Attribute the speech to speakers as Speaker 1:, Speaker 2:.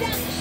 Speaker 1: Yeah. stop